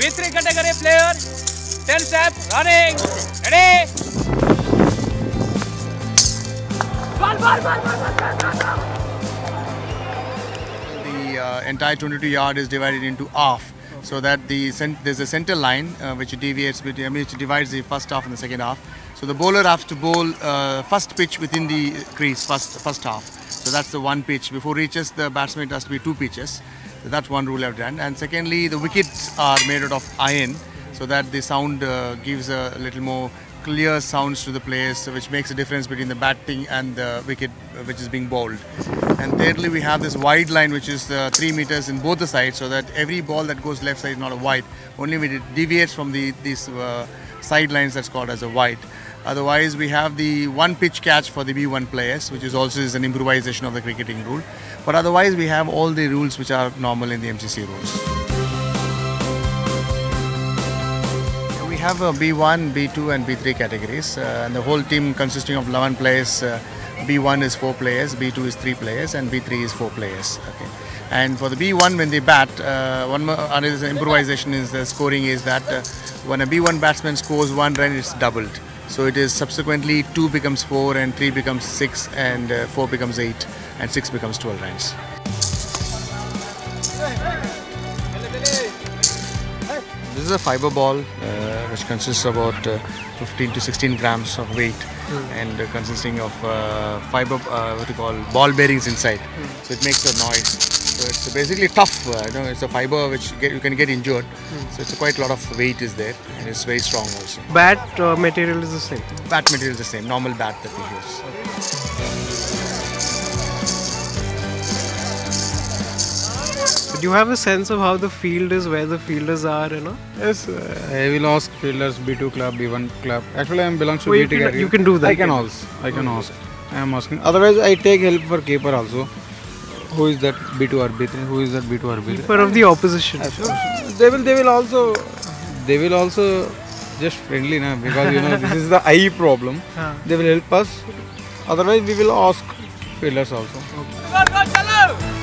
B3 category player. 10 steps, running. Ready? The uh, entire 22 yard is divided into half, so that the there's a center line uh, which deviates between, I mean, which divides the first half and the second half. So the bowler has to bowl uh, first pitch within the crease, first first half. So that's the one pitch. Before reaches the batsman, it has to be two pitches. That's one rule I've done. And secondly, the wickets are made out of iron, so that the sound uh, gives a little more clear sounds to the players, which makes a difference between the batting and the wicket uh, which is being bowled. And thirdly, we have this wide line which is uh, three meters in both the sides, so that every ball that goes left side is not a wide. Only when it deviates from the these uh, sidelines, that's called as a wide. Otherwise, we have the one pitch catch for the B1 players, which is also is an improvisation of the cricketing rule. But otherwise, we have all the rules which are normal in the MCC rules. We have a B1, B2, and B3 categories, uh, and the whole team consisting of 11 players. Uh, B1 is four players, B2 is three players, and B3 is four players. Okay. And for the B1, when they bat, uh, one more another improvisation is the scoring is that uh, when a B1 batsman scores one run, it's doubled. So it is subsequently two becomes four, and three becomes six, and uh, four becomes eight, and six becomes 12 runs. This is a fiber ball uh, which consists about uh, 15 to 16 grams of weight and uh, consisting of uh, fiber, uh, what you call ball bearings inside. So it makes a noise. So it's basically tough. Uh, you know, it's a fiber which get, you can get injured. So it's quite a lot of weight is there and it's very strong also. Bat uh, material is the same. Bat material is the same, normal bat that we use. Do you have a sense of how the field is, where the fielders are, you know? Yes, uh, I will ask fielders B2 club, B1 club. Actually, I am belongs to Oh, B2 can- category. you can do that, I can yeah. also. I can ask. I am asking. Otherwise, I take help for keeper also. Who is that B2 or B3? Who is that B2 or B3? Keeper of the opposition. They will. They will also. They will also just friendly na because you know this is the eye problem. Huh. They will help us. Otherwise, we will ask fielders also. Go, go, Chalu!